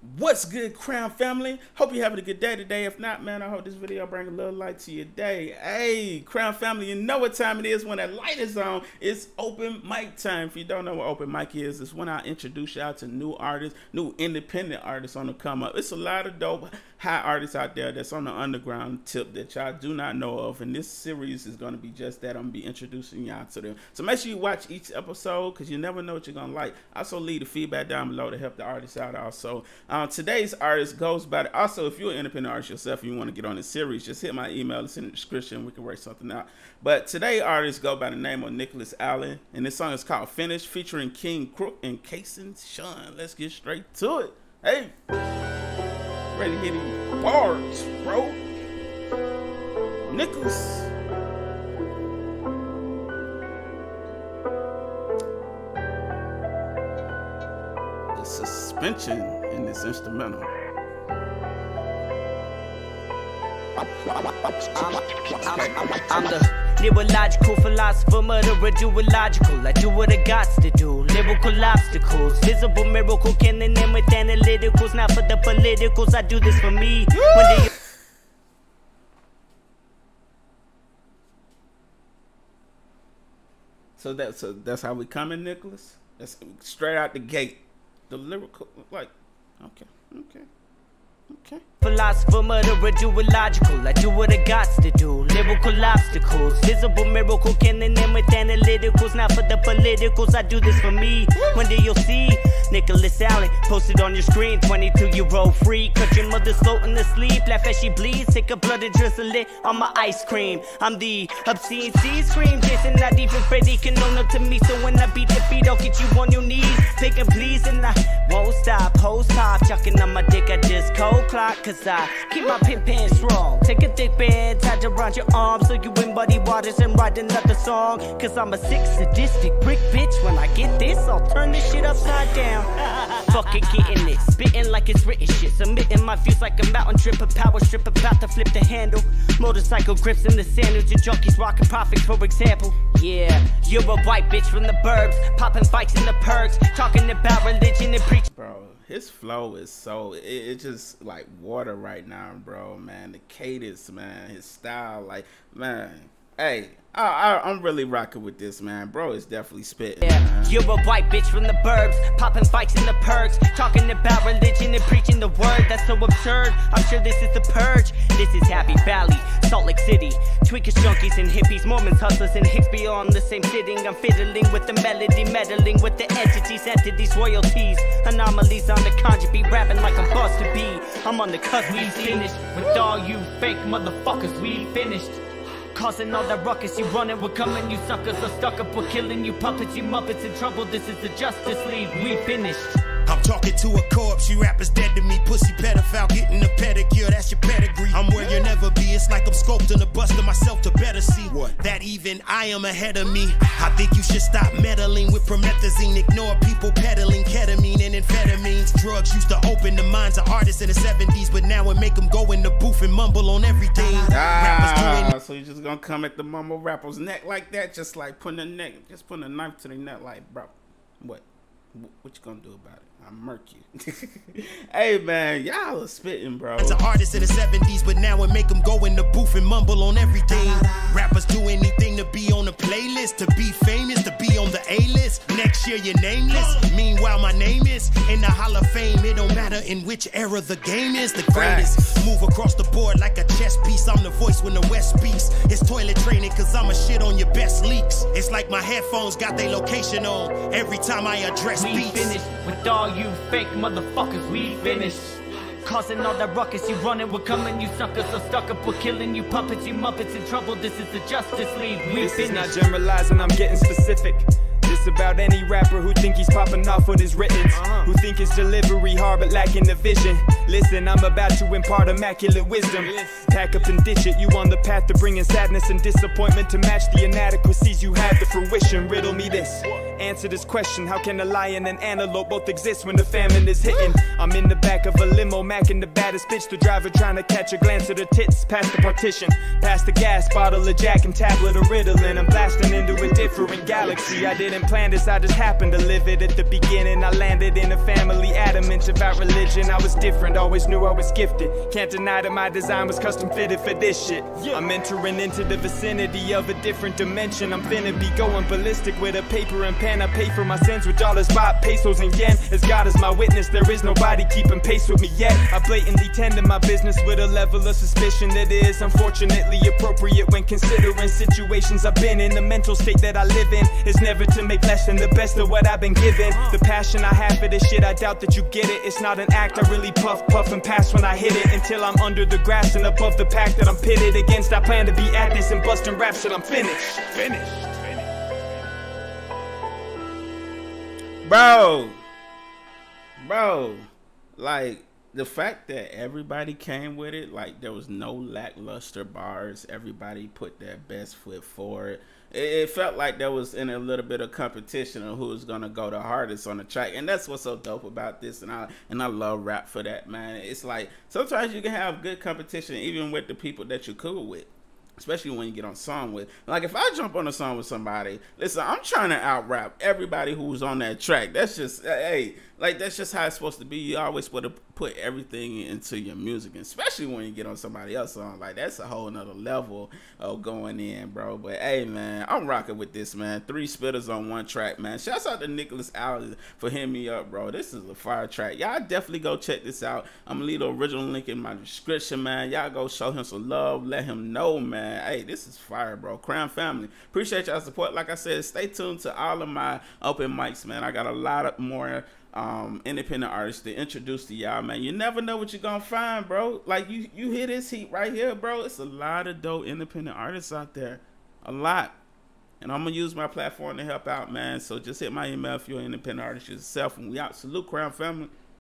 What's good, Crown family? Hope you're having a good day today. If not, man, I hope this video bring a little light to your day. Hey, Crown family, you know what time it is when that light is on. It's open mic time. If you don't know what open mic is, it's when I introduce y'all to new artists, new independent artists on the come up. It's a lot of dope high artists out there that's on the underground tip that y'all do not know of. And this series is going to be just that. I'm going to be introducing y'all to them. So make sure you watch each episode because you never know what you're going to like. Also, leave the feedback down below to help the artists out also. Um, today's artist goes by the, also if you're an independent artist yourself and you want to get on this series, just hit my email. It's in the description. We can work something out. But today artists go by the name of Nicolas Alan. And this song is called Finish featuring King Crook and Kasen Shawn. Let's get straight to it. Hey! Ready to hit these bars, bro. Nicholas. The suspension in this instrumental. I'm, I'm, I'm, the neurological philosopher, murderer, duological. I do what I got to do. Lyrical obstacles, visible miracle, canon in with analyticals, not for the politicals. I do this for me. When you So that's so that's how we coming, Nicolas. That's straight out the gate. The lyrical, like, okay, okay. Okay. Philosopher, murderer, duological. I do what I got to do. Lyrical obstacles, visible miracle, canon in with analyticals, not for the politicals. I do this for me. One day you'll see Nicolas Alan posted on your screen. 22 year old free, cut your mother floating asleep. Laugh as she bleeds, take a blood and drizzle it on my ice cream. I'm the obscene C scream, Jason, not even Freddy can own up to me. So when I beat the beat, I'll get you on your knees. Begging please, and I won't stop. Post top, chucking on my dick, I just cold clock, cause I keep my pin pants strong. Take a thick band, tied around your arm, so you in muddy waters and write another song. Cause I'm a sick, sadistic brick bitch. When I get this, I'll turn this shit upside down. Fucking getting it, spitting like it's written shit. Submitting my views like a mountain trip, a power strip, about to flip the handle. Motorcycle grips in the sandals, your junkies rocking profits, for example. Yeah, you're a white bitch from the burbs, popping fights in the perks, talking about religion and preaching. Bro, his flow is so it, it's just like water right now, bro. Man, the cadence, man, his style, like man, hey, I, I, am really rocking with this, man. Bro It's definitely spitting. Yeah, you're a white bitch from the burbs, popping fights in the perks, talking about religion and preaching the word. That's so absurd. I'm sure this is the purge. This is Happy Valley, Salt Lake City. Tweakers, junkies, and hippies, Mormons, hustlers, and Hicksby all on the same sitting. I'm fiddling with the melody, meddling with the entities, entities, royalties, anomalies on the conjure, be rapping like I'm Buster B. I'm on the cusp. We finished with all you fake motherfuckers. We finished. Causing all that ruckus, you running, we're coming, you suckers are stuck up, we're killing you puppets, you muppets in trouble, this is the Justice League, we finished. I'm talking to a corpse, you rappers dead to me, pussy pedophile, getting I am ahead of me. I think you should stop meddling with promethazine, ignore people peddling ketamine and amphetamines. Drugs used to open the minds of artists in the 70s, but now it make them go in the booth and mumble on everything. Ah, so you're just gonna come at the mumble rapper's neck like that, just like putting a neck, just putting a knife to the neck, like, bro, what? What you gonna do about it? I murk you. hey man, y'all are spitting, bro. It's an artist in the 70s, but now it make them go in the booth and mumble on everything. Rappers do anything to be on the playlist, to be famous, to be on the A-list. Next year you're nameless. Meanwhile, my name is in the Hall of Fame. It don't matter in which era the game is. The greatest. Move across the board like a chess piece. I'm the voice when the West speaks. It's toilet training, cause I'm a shit on your best leaks. It's like my headphones got their location on every time I address we beats. finished with all you fake motherfuckers, we finished. Causing all that ruckus, you running, we're coming, you suckers are stuck up, we're killing you puppets, you muppets in trouble, this is the Justice League, we this finished. is not generalizing, I'm getting specific. This about any rapper who think he's popping off with his written, uh-huh. who think his delivery hard but lacking the vision. Listen, I'm about to impart immaculate wisdom. Pack up and ditch it, you on the path to bringing sadness and disappointment to match the inadequacies you had the fruition. Riddle me this. Answer this question How can a lion and antelope both exist when the famine is hitting? I'm in the back of a limo, macking the baddest bitch. The driver trying to catch a glance at her tits past the partition. Past the gas bottle of Jack and tablet of Ritalin. I'm blasting into a different galaxy. I didn't plan this, I just happened to live it at the beginning. I landed in a family adamant about religion. I was different, always knew I was gifted. Can't deny that my design was custom fitted for this shit. I'm entering into the vicinity of a different dimension. I'm finna be going ballistic with a paper and pen. I pay for my sins with dollars, baht, pesos, and yen. As God is my witness, there is nobody keeping pace with me yet. I blatantly tend to my business with a level of suspicion that is unfortunately appropriate when considering situations I've been in. The mental state that I live in is never to make less than the best of what I've been given. The passion I have for this shit, I doubt that you get it. It's not an act, I really puff, puff, and pass when I hit it until I'm under the grass and above the pack that I'm pitted against. I plan to be at this and busting raps till I'm finished. Finished. Bro, bro, like the fact that everybody came with it, like there was no lackluster bars. Everybody put their best foot forward. It, it felt like there was in a little bit of competition on who was gonna go the hardest on the track, and that's what's so dope about this. And I and I love rap for that, man. It's like sometimes you can have good competition even with the people that you're cool with especially when you get on song with. Like if I jump on a song with somebody, listen, I'm trying to out rap everybody who's on that track. That's just uh, hey, like that's just how it's supposed to be. You always supposed to put everything into your music, especially when you get on somebody else's song. Like that's a whole nother level of going in, bro. But hey, man, I'm rocking with this, man. Three spitters on one track, man. Shouts out to Nicolas Alan for hitting me up, bro. This is a fire track. Y'all definitely go check this out. I'm gonna leave the original link in my description, man. Y'all go show him some love. Let him know, man. Hey, this is fire, bro. Crown family. Appreciate y'all support. Like I said, stay tuned to all of my open mics, man. I got a lot of more um, independent artists to introduce to y'all, man. You never know what you're gonna find, bro. Like you, you hear this heat right here, bro. It's a lot of dope independent artists out there, a lot. And I'm gonna use my platform to help out, man. So just hit my email if you're an independent artist yourself. And we out. Salute Crown Family.